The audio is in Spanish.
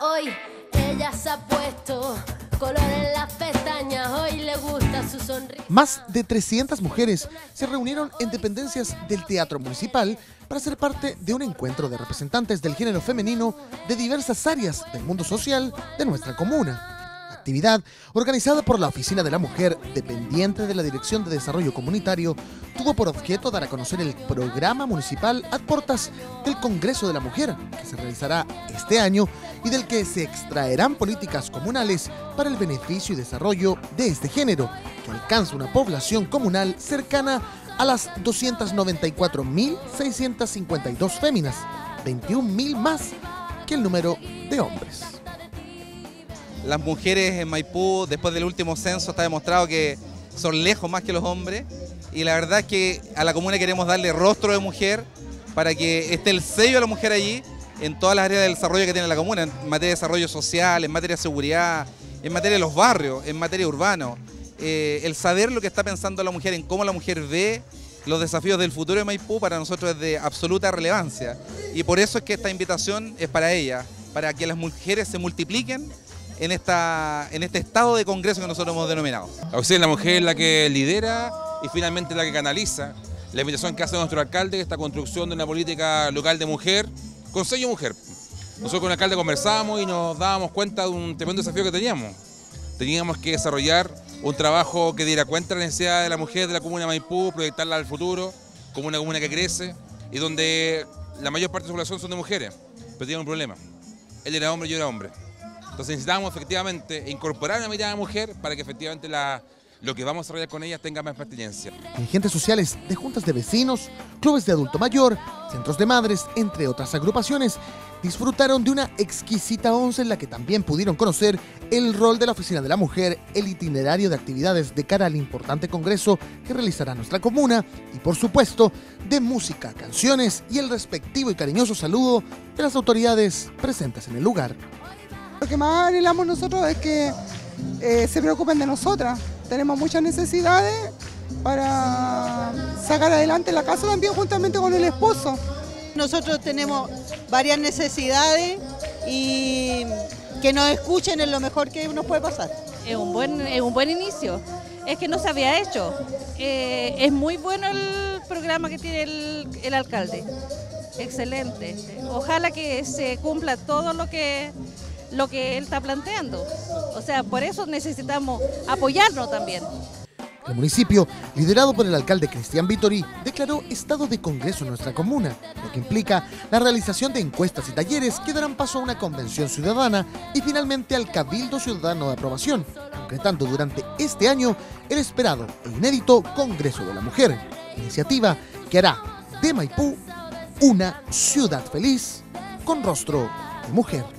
Hoy ella se ha puesto color en las pestañas, hoy le gusta su sonrisa. Más de 300 mujeres se reunieron en dependencias del Teatro Municipal para ser parte de un encuentro de representantes del género femenino de diversas áreas del mundo social de nuestra comuna actividad organizada por la Oficina de la Mujer, dependiente de la Dirección de Desarrollo Comunitario, tuvo por objeto dar a conocer el programa municipal a portas del Congreso de la Mujer, que se realizará este año y del que se extraerán políticas comunales para el beneficio y desarrollo de este género, que alcanza una población comunal cercana a las 294.652 féminas, 21.000 más que el número de hombres las mujeres en Maipú, después del último censo, está demostrado que son lejos más que los hombres. Y la verdad es que a la comuna queremos darle rostro de mujer para que esté el sello de la mujer allí en todas las áreas del desarrollo que tiene la comuna, en materia de desarrollo social, en materia de seguridad, en materia de los barrios, en materia urbano. Eh, el saber lo que está pensando la mujer, en cómo la mujer ve los desafíos del futuro de Maipú, para nosotros es de absoluta relevancia. Y por eso es que esta invitación es para ella, para que las mujeres se multipliquen en, esta, en este estado de congreso que nosotros hemos denominado. A usted la mujer es la que lidera y finalmente la que canaliza la invitación que hace nuestro alcalde, esta construcción de una política local de mujer, con sello mujer. Nosotros con el alcalde conversamos y nos dábamos cuenta de un tremendo desafío que teníamos. Teníamos que desarrollar un trabajo que diera cuenta de la necesidad de la mujer de la comuna de Maipú, proyectarla al futuro, como una comuna que crece y donde la mayor parte de su población son de mujeres, pero tiene un problema. Él era hombre yo era hombre. Entonces necesitamos efectivamente incorporar una mirada de mujer para que efectivamente la, lo que vamos a desarrollar con ellas tenga más pertinencia. Dirigentes sociales de juntas de vecinos, clubes de adulto mayor, centros de madres, entre otras agrupaciones, disfrutaron de una exquisita once en la que también pudieron conocer el rol de la Oficina de la Mujer, el itinerario de actividades de cara al importante congreso que realizará nuestra comuna y por supuesto de música, canciones y el respectivo y cariñoso saludo de las autoridades presentes en el lugar. Lo que más anhelamos nosotros es que eh, se preocupen de nosotras. Tenemos muchas necesidades para sacar adelante la casa también juntamente con el esposo. Nosotros tenemos varias necesidades y que nos escuchen es lo mejor que nos puede pasar. Es un buen, es un buen inicio. Es que no se había hecho. Eh, es muy bueno el programa que tiene el, el alcalde. Excelente. Ojalá que se cumpla todo lo que lo que él está planteando. O sea, por eso necesitamos apoyarnos también. El municipio, liderado por el alcalde Cristian Vittori, declaró estado de congreso en nuestra comuna, lo que implica la realización de encuestas y talleres que darán paso a una convención ciudadana y finalmente al cabildo ciudadano de aprobación, concretando durante este año el esperado e inédito Congreso de la Mujer, iniciativa que hará de Maipú una ciudad feliz con rostro de mujer.